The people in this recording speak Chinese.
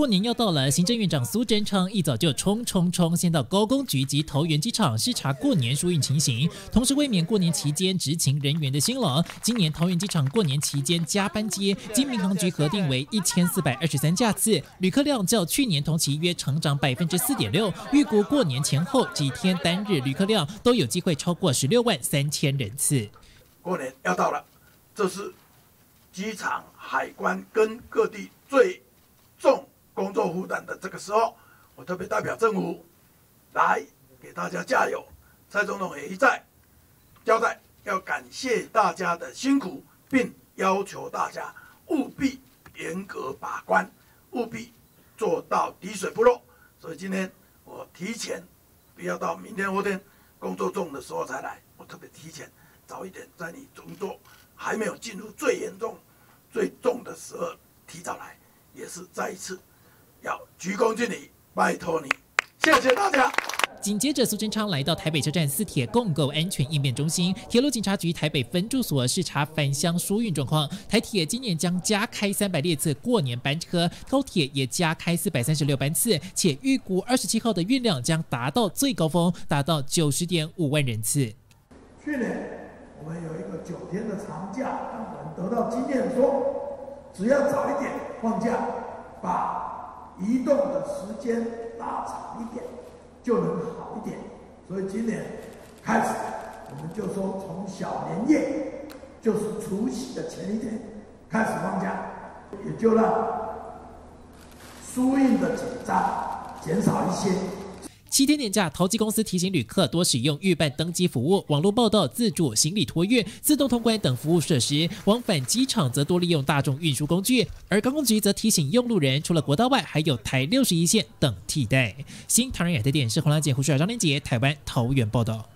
过年要到了，行政院长苏贞昌一早就冲冲冲，先到高工局及桃园机场视察过年疏运情形，同时为免过年期间执勤人员的辛劳，今年桃园机场过年期间加班机，经民航局核定为一千四百二十三架次，旅客量较去年同期约成长百分之四点六，预估过年前后几天单日旅客量都有机会超过十六万三千人次。过年要到了，这是机场、海关跟各地最重。工作负担的这个时候，我特别代表政府来给大家加油。蔡总统也一再交代，要感谢大家的辛苦，并要求大家务必严格把关，务必做到滴水不漏。所以今天我提前，不要到明天后天工作重的时候才来，我特别提前早一点，在你工作还没有进入最严重、最重的时候提早来，也是再一次。要鞠躬尽礼，拜托你，谢谢大家。紧接着，苏贞昌来到台北车站四铁共构安全应变中心，铁路警察局台北分驻所视察返乡疏运状况。台铁今年将加开三百列次过年班车，高铁也加开四百三十六班次，且预估二十七号的运量将达到最高峰，达到九十点五万人次。去年我们有一个九天的长假，我们得到经验说，只要早一点放假，把移动的时间拉长一点，就能好一点。所以今年开始，我们就说从小年夜，就是除夕的前一天开始放假，也就让输运的紧张减少一些。七天年假，淘机公司提醒旅客多使用预办登机服务、网络报到、自助行李托运、自动通关等服务设施。往返机场则多利用大众运输工具。而高工局则提醒用路人，除了国道外，还有台六十一线等替代。新唐人亚太电视黄兰姐、胡雪儿、张连杰，台湾桃园报道。